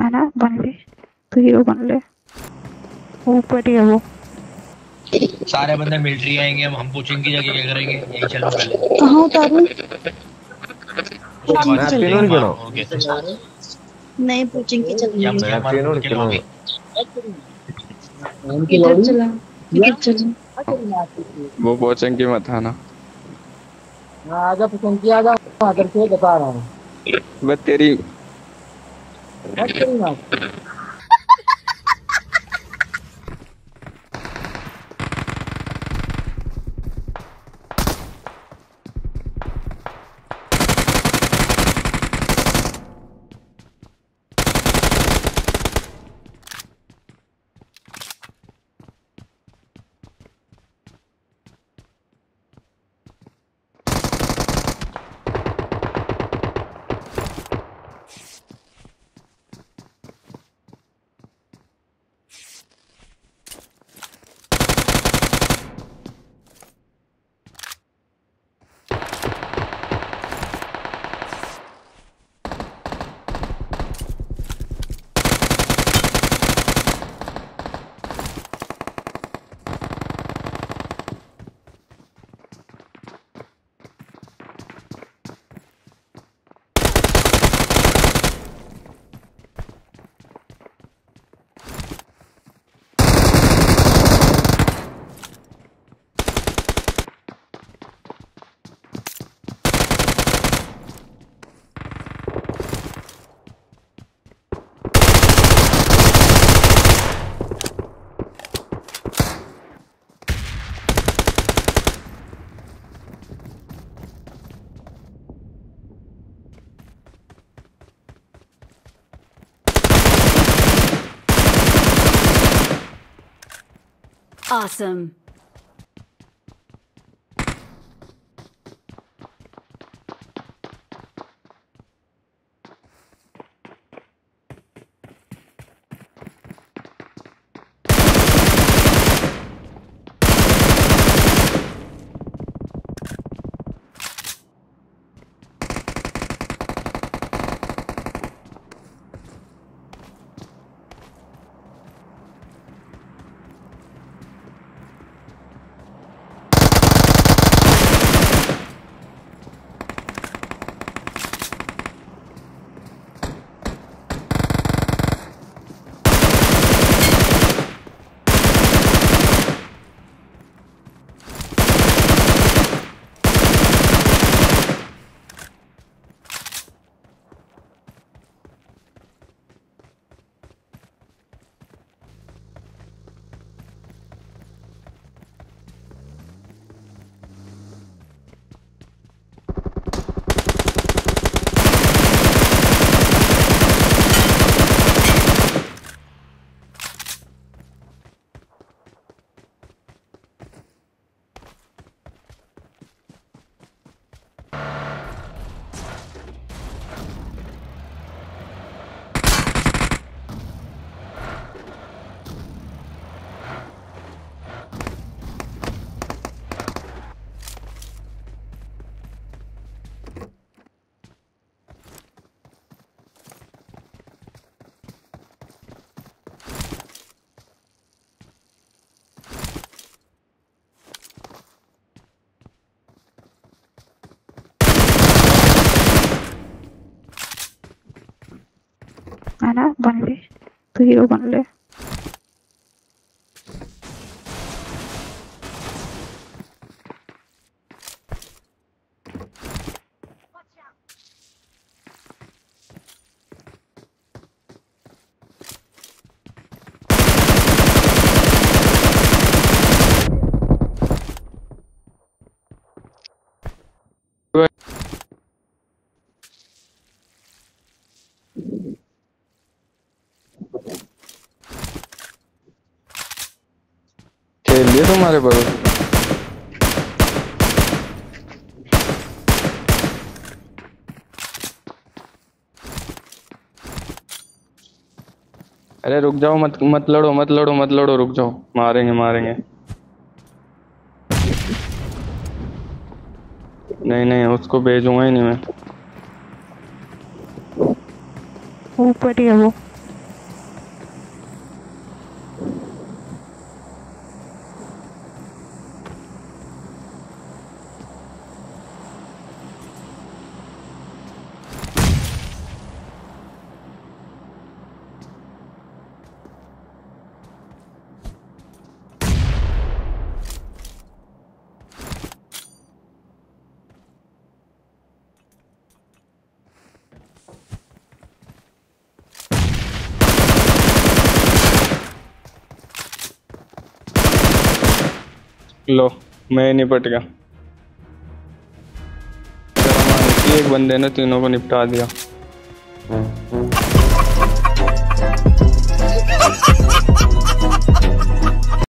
है ना बन ले तो हीरो बन ले ऊपर ही है वो सारे बंदे मिलिट्री आएँगे हम हम पूछेंगे की जगह क्या करेंगे यही चलो पहले कहाँ उतारूं मैं तीनों। ओके नहीं पूछेंगे चल। या मैं मुझे तीनों मार किधर चला? किधर चला? वो पहुँचेंगे मत आना। आजा पसंद आजा आकर के बता रहा हूँ। बस तेरी मत करी ना Awesome. है ना बन ले तो हीरो बन ले लिए तुम्हारे भरोसे अरे रुक जाओ, मत मत लड़ो मत लड़ो मत लड़ो, रुक जाओ। मारेंगे मारेंगे। नहीं नहीं, उसको भेजूँगा ही नहीं मैं। ऊपर ही है वो। लो मैं निपट गया। एक बंदे ने तीनों को निपटा दिया।